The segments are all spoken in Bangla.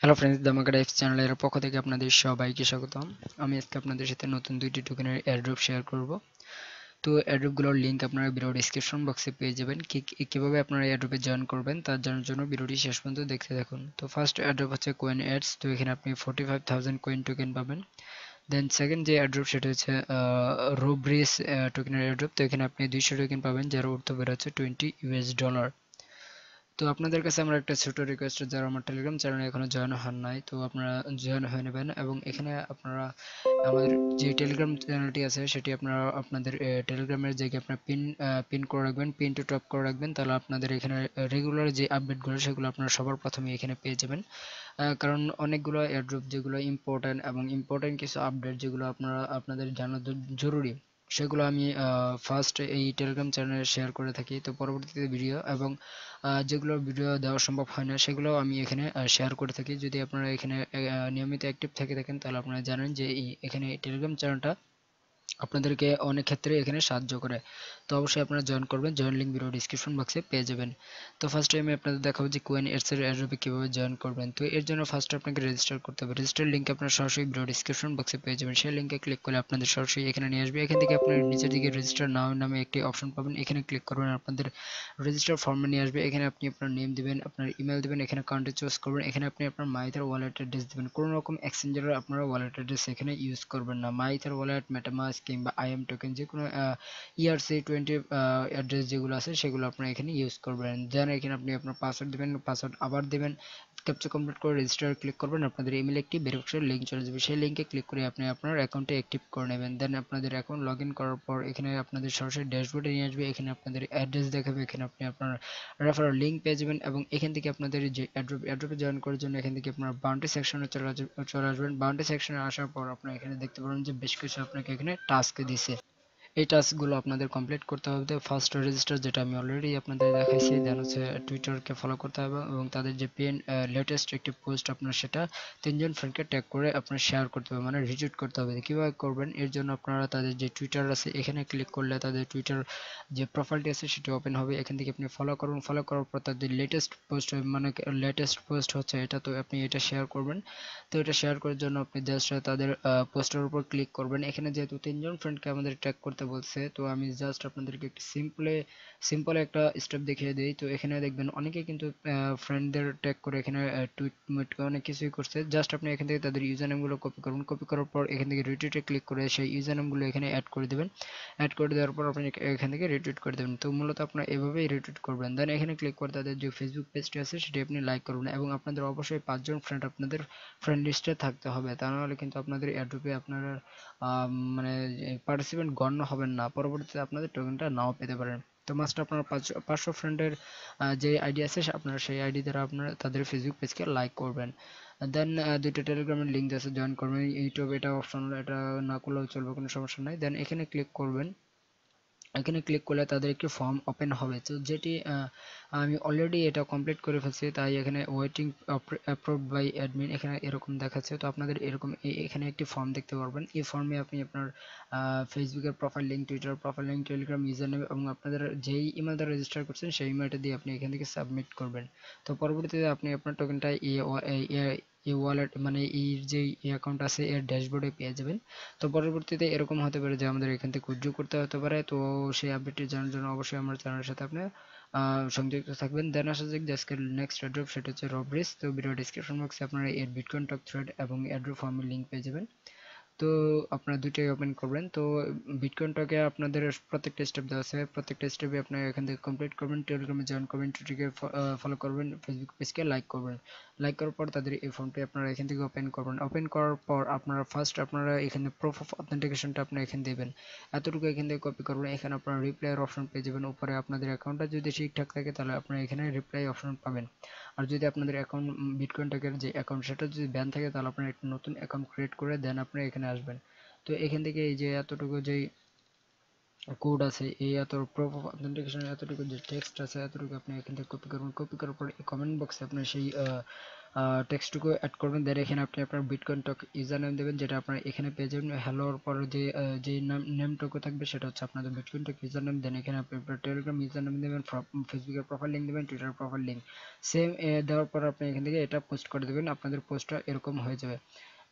হ্যালো ফ্রেন্ডস দামাকা টাইপস চ্যানেলের পক্ষ থেকে আপনাদের সবাইকে স্বাগতম। আমি আজকে আপনাদের সাথে নতুন দুইটি টোকেনের এয়ারড্রপ শেয়ার করব। তো এয়ারড্রপগুলোর লিঙ্ক আপনারা ভিডিও ডিসক্রিপশন বক্সে পেয়ে যাবেন। কীভাবে আপনারা এয়ারড্রপে জয়েন করবেন তার জানার জন্য ভিডিওটি শেষ পর্যন্ত দেখতে থাকুন। তো ফার্স্ট এয়ারড্রপ হচ্ছে কোয়েন এডস তো এখানে আপনি forty five thousand coin token পাবেন। দেন সেকেন্ড যে এয়ারড্রপ সেটা হচ্ছে রোব্রিস টোকেনের এয়ারড্রপ তো এখানে আপনি দুইশো টোকেন পাবেন, যার অর্থ বেরোচ্ছে টোয়েন্টি ইউএস ডলার তো আপনাদের কাছে আমার একটা ছোট রিকোয়েস্ট যারা আমার টেলিগ্রাম চ্যানেলে এখনও জয়েন হন নাই, তো আপনারা জয়েন হয়ে নেবেন এবং এখানে আপনারা আমাদের যে টেলিগ্রাম চ্যানেলটি আছে, সেটি আপনারা আপনাদের টেলিগ্রামের জায়গায় আপনার পিন পিন করে রাখবেন পিন টু টপ করে রাখবেন, তাহলে আপনাদের এখানে রেগুলার যে আপডেটগুলো সেগুলো আপনারা সবার প্রথমে এখানে পেয়ে যাবেন। কারণ অনেকগুলো এয়ারড্রপ যেগুলো ইম্পর্টেন্ট এবং ইম্পর্টেন্ট কিছু আপডেট যেগুলো আপনারা, আপনাদের জানা জরুরি সেগুলো আমি ফার্স্ট এই টেলিগ্রাম চ্যানেলে শেয়ার করে থাকি। তো পরবর্তীতে ভিডিও এবং যেগুলো ভিডিও দেওয়া সম্ভব হয় না সেগুলো আমি এখানে শেয়ার করে থাকি। যদি আপনারা এখানে নিয়মিত অ্যাক্টিভ থেকে থাকেন, তাহলে আপনারা জানেন যে এখানে টেলিগ্রাম চ্যানেলটা আপনাদেরকে অনেক ক্ষেত্রে এখানে সাহায্য করে। তো অবশ্যই আপনারা জয়েন করবেন জয়েন লিঙ্ক ভিডিও ডিসক্রিপশন বক্সে পেয়ে যাবেন। তো ফার্স্ট আমি আপনাদের দেখাবো যে কোয়েন এডস এর এয়ারড্রপে কীভাবে জয়েন করবেন। তো এর জন্য ফার্স্ট আপনাকে রেজিস্টার করতে হবে। রেজিস্টার লিঙ্ক আপনারা সরাসরি ভিডিও ডিসক্রিপশন বক্সে পেয়ে যাবেন। সেই লিঙ্কে ক্লিক করলে আপনাদের সরাসরি এখানে নিয়ে আসবে। এখান থেকে আপনার নিচের দিকে রেজিস্টার নাও নামে একটি অপশন পাবেন। এখানে ক্লিক করবেন, আপনাদের রেজিস্টার ফর্মে নিয়ে আসবে। এখানে আপনি আপনার নেম দিবেন, আপনার ইমেল দিবেন, এখানে কাউন্টে চুজ করবেন। এখানে আপনি আপনার মাইথার ওয়ালেট অ্যাড্রেস দিবেন। কোনো রকম এক্সচেঞ্জারের আপনারা ওয়ালেট অ্যাড্রেস এখানে ইউজ করবেন না। মাইথার ওয়ালেট মেটামাস্ক কিংবা আইএম টোকেন যে কোনো ইয়ারসি টোয়েন্টি অ্যাড্রেস যেগুলো আছে সেগুলো আপনারা এখানে ইউজ করবেন। দেন এখানে আপনি আপনার পাসওয়ার্ড দেবেন পাসওয়ার্ড আবার দেবেন। ক্যাপচা কমপ্লিট করে রেজিস্টার ক্লিক করবেন, আপনাদের ইমেল একটি ভেরিফিকেশন লিঙ্ক চলে যাবে। সেই লিঙ্কে ক্লিক করে আপনি আপনার অ্যাকাউন্টে অ্যাক্টিভ করে নেবেন। দেন আপনাদের অ্যাকাউন্ট লগ করার পর এখানে আপনাদের সরাসরি ড্যাশবোর্ডে নিয়ে আসবে, এখানে আপনাদের অ্যাড্রেস দেখাবে, এখানে আপনি আপনার রেফারেল লিঙ্ক পেয়ে যাবেন এবং এখান থেকে আপনাদের যে অ্যাড্রপ অ্যাড্রপে জয়েন করার জন্য এখান থেকে আপনার বাউন্ডারি সেকশনে চলে চলে আসবেন। বাউন্ডারি সেকশনে আসার পর আপনার এখানে দেখতে পাবেন যে বেশ কিছু আপনাকে এখানে টাস্ক দিছে। এই টাস্কগুলো আপনাদের কমপ্লিট করতে হবে। ফার্স্ট রেজিস্টার যেটা আমি অলরেডি আপনাদের দেখাইছি দেন হচ্ছে টুইটারকে ফলো করতে হবে এবং তাদের যে পেন লেটেস্ট একটি পোস্ট আপনার সেটা তিনজন ফ্রেন্ডকে ট্যাগ করে আপনার শেয়ার করতে হবে মানে রিটুইট করতে হবে। কীভাবে করবেন? এর জন্য আপনারা তাদের যে টুইটার আছে, এখানে ক্লিক করলে তাদের টুইটার যে প্রোফাইলটি আছে, সেটি ওপেন হবে। এখান থেকে আপনি ফলো করুন। ফলো করার পর তাদের লেটেস্ট পোস্ট মানে লেটেস্ট পোস্ট হচ্ছে এটা, তো আপনি এটা শেয়ার করবেন। তো এটা শেয়ার করার জন্য আপনি জাস্ট তাদের পোস্টের উপর ক্লিক করবেন। এখানে যেহেতু তিনজন ফ্রেন্ডকে আমাদের ট্যাগ করতে বলছে, তো আমি জাস্ট আপনাদেরকে একটি সিম্পলে সিম্পল একটা স্টেপ দেখিয়ে দিই। তো এখানে দেখবেন অনেকে কিন্তু ফ্রেন্ডদের ট্যাগ করে এখানে টুইট মুইট করে অনেক কিছুই করছে। জাস্ট আপনি এখান থেকে তাদের ইউজার নেমগুলো কপি করুন। কপি করার পর এখান থেকে রিটুইটে ক্লিক করে সেই ইউজার নেমগুলো এখানে অ্যাড করে দেবেন। অ্যাড করে দেওয়ার পর আপনি এখান থেকে রিটুইট করে দেবেন। তো মূলত আপনারা এভাবেই রিটুইট করবেন। দেন এখানে ক্লিক করে তাদের যে ফেসবুক পেজটি আছে, সেটি আপনি লাইক করুন এবং আপনাদের অবশ্যই পাঁচজন ফ্রেন্ড আপনাদের ফ্রেন্ড লিস্টে থাকতে হবে। তা নাহলে কিন্তু আপনাদের অ্যাড্রপে আপনারা মানে পার্টিসিপেন্ট গণ্য হবেন না। পরবর্তীতে আপনাদের টোকেনটা নাও পেতে পারেন। তো মাস্ট আপনার পাঁচশো ফ্রেন্ডের যে আইডি আছে আপনার সেই আইডি দ্বারা আপনারা, তাদের ফেসবুক পেজকে লাইক করবেন। দেন দুইটা টেলিগ্রামের লিঙ্ক আছে জয়েন করবেন। ইউটিউব এটা অপশন এটা না করলেও চলবে, কোনো সমস্যা নাই। দেন এখানে ক্লিক করবেন। এখানে ক্লিক করলে তাদের একটি ফর্ম ওপেন হবে। তো যেটি আমি অলরেডি এটা কমপ্লিট করে ফেলছি, তাই এখানে ওয়েটিং অ্যাপ্রুভড বাই অ্যাডমিন এখানে এরকম দেখাচ্ছে। তো আপনাদের এরকম এখানে একটি ফর্ম দেখতে পারবেন। এই ফর্মে আপনি আপনার ফেসবুকের profile link Twitter profile link Telegram user name এবং আপনাদের যেই ইমেল দ্বারা রেজিস্টার করছেন, সেই ইমেলটা দিয়ে আপনি এখান থেকে সাবমিট করবেন। তো পরবর্তীতে আপনি আপনার টোকেনটা এই ওয়ালেট মানে এই যে অ্যাকাউন্ট আছে, এর ড্যাশবোর্ডে পেয়ে যাবেন। তো পরবর্তীতে এরকম হতে পারে যে আমাদের এখান থেকে উজ্জ্ব করতে হতে পারে। তো সেই আপডেটটি জানার জন্য অবশ্যই আমার চ্যানেলের সাথে আপনি সংযুক্ত থাকবেন। দেন আসা যাক আজকের নেক্সট অ্যাড্রপ সেটা হচ্ছে রবরিস তো ভিডিও ডিসক্রিপশন বক্সে আপনারা এর বিটকয়েন টক থ্রেড এবং অ্যাড্রপ ফর্মের লিঙ্ক পেয়ে যাবেন। তো আপনারা দুইটাই ওপেন করবেন। তো বিটকয়েনটাকে আপনাদের প্রত্যেকটা স্টেপ দেওয়া আছে। প্রত্যেকটা স্টেপে আপনারা এখান থেকে কমপ্লিট করবেন টেলিগ্রামে জয়েন করবেন টুইটারকে ফলো করবেন ফেসবুক পেজকে লাইক করবেন। লাইক করার পর তাদের এই ফর্মটি আপনারা এখান থেকে ওপেন করবেন। ওপেন করার পর আপনারা ফার্স্ট আপনারা এখানে প্রুফ অফ অথেন্টিকেশনটা আপনারা এখানে দেবেন। এতটুকু এখান থেকে কপি করবেন। এখানে আপনারা রিপ্লাইয়ের অপশন পেয়ে যাবেন। উপরে আপনাদের অ্যাকাউন্টটা যদি ঠিকঠাক থাকে তাহলে আপনারা এখানে রিপ্লাই অপশন পাবেন। আর যদি আপনাদের অ্যাকাউন্ট বিটকয়েন টাকার যে অ্যাকাউন্ট সেটা যদি ব্যান থাকে তাহলে আপনারা একটা নতুন অ্যাকাউন্ট ক্রিয়েট করে দেন আপনারা এখানে আসবেন। তো এখান থেকে এই যে এতটুকু যেই কোড আছে, এই এত প্রুফ অফ অথেন্টিকেশন এতটুকু যে টেক্সট আছে, এতটুকু আপনি এখান থেকে কপি করবেন। কপি করার পর কমেন্ট বক্সে আপনি সেই টেক্সটটুকু অ্যাড করবেন। দেন এখানে আপনি আপনার বিটকয়েন টক ইউজার নেম দেবেন, যেটা আপনার এখানে পেয়ে যাবেন। হ্যালোর পরে যে যে নাম নেমটুকু থাকবে, সেটা হচ্ছে আপনাদের Bitcoin talk user name then এখানে আপনি আপনার টেলিগ্রাম ইউজার নেম দেবেন ফেসবুকের প্রোফাইল লিঙ্ক দেবেন টুইটার প্রোফাইল লিঙ্ক সেম দেওয়ার পর আপনি এখান থেকে এটা পোস্ট করে দেবেন। আপনাদের পোস্টটা এরকম হয়ে যাবে।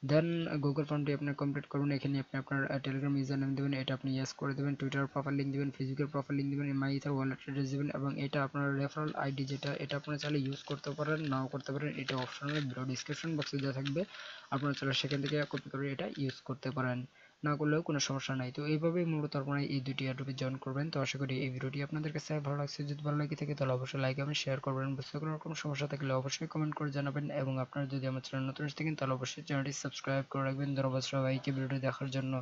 দেন গুগল ফর্মটি আপনি কমপ্লিট করুন। এখানে আপনি আপনার টেলিগ্রাম ইউজার নেম দেবেন, এটা আপনি ইয়েস করে দেবেন। টুইটার প্রোফাইল লিঙ্ক দেবেন ফেসবুকের প্রোফাইল লিঙ্ক দেবেন মাই ইথার ওয়ালেট অ্যাড্রেস দেবেন এবং এটা আপনার রেফারেল আইডি যেটা, এটা আপনারা চাইলে ইউজ করতে পারেন, নাও করতে পারেন। এটা অপশনাল ভিডিও ডিসক্রিপশন বক্সে দেওয়া থাকবে। আপনারা চাইলে সেখান থেকে কপি করে এটা ইউজ করতে পারেন। না করলেও কোনো সমস্যা নাই। তো এইভাবেই মূলত আপনারা এই দুটি অ্যাড্রপে জয়েন করবেন। তো আশা করি এই ভিডিওটি আপনাদের কাছে ভালো লাগছে। যদি ভালো লাগে থাকে তাহলে অবশ্যই লাইক এবং শেয়ার করবেন। বুঝতে কোনো রকম সমস্যা থাকলে অবশ্যই কমেন্ট করে জানাবেন এবং আপনারা যদি আমার চ্যানেল নতুন থাকেন তাহলে অবশ্যই চ্যানেলটি সাবস্ক্রাইব করে রাখবেন। ধন্যবাদ সবাইকে ভিডিওটি দেখার জন্য।